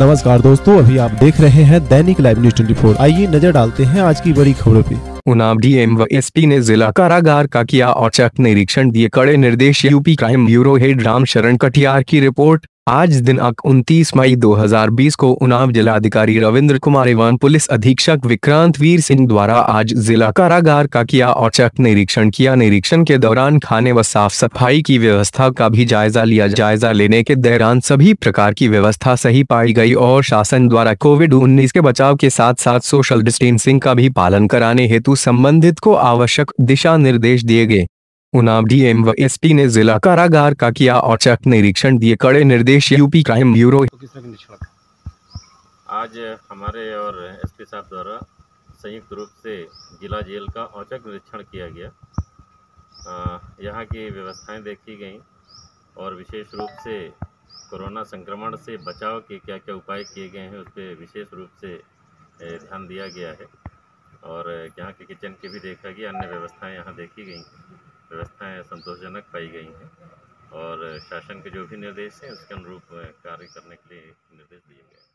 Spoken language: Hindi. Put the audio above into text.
नमस्कार दोस्तों, अभी आप देख रहे हैं दैनिक लाइव न्यूज़ 24 आइए नज़र डालते हैं आज की बड़ी खबरों पे। उनाव डीएम व एसपी ने जिला कारागार का किया औचक निरीक्षण। दिए कड़े निर्देश UP crime bureau head Ram Sharan Katiyar की रिपोर्ट। आज दिनांक 29 मई 2020 को उनाव जिलाधिकारी रविंद्र कुमार एवं पुलिस अधीक्षक विक्रांत वीर सिंह द्वारा आज जिला कारागार का किया औचक निरीक्षण किया। निरीक्षण के दौरान खाने व साफ़ सफ़ाई की व्यवस्था का भी जायजा लिया। जायजा लेने के दौरान सभी प्रकार की व्यवस्था सही पाई गई और शासन द्वारा कोविड 19 के बचाव के साथ साथ सोशल डिस्टेंसिंग का भी पालन कराने हेतु संबंधित को आवश्यक दिशा निर्देश दिए गए। उनाव डीएम व एसपी ने जिला कारागार का किया औचक निरीक्षण दिए कड़े निर्देश यूपी क्राइम ब्यूरो? आज हमारे और एसपी साहब द्वारा संयुक्त रूप से जिला जेल का औचक निरीक्षण किया गया। यहाँ की व्यवस्थाएँ देखी गई और विशेष रूप से कोरोना संक्रमण से बचाव के क्या क्या उपाय किए गए हैं, उस पर विशेष रूप से ध्यान दिया गया है। और यहाँ के किचन की भी देखा गया, अन्य व्यवस्थाएँ यहाँ देखी गई। व्यवस्थाएँ संतोषजनक पाई गई हैं और शासन के जो भी निर्देश हैं, उसके अनुरूप कार्य करने के लिए निर्देश दिए गए हैं।